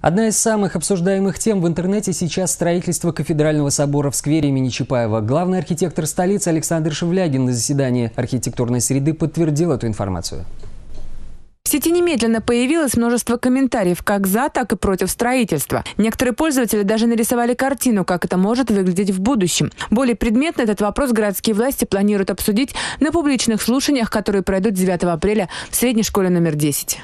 Одна из самых обсуждаемых тем в интернете сейчас строительство кафедрального собора в сквере имени Чапаева. Главный архитектор столицы Александр Шевлягин на заседании архитектурной среды подтвердил эту информацию. В сети немедленно появилось множество комментариев как за, так и против строительства. Некоторые пользователи даже нарисовали картину, как это может выглядеть в будущем. Более предметно этот вопрос городские власти планируют обсудить на публичных слушаниях, которые пройдут 9 апреля в средней школе номер 10.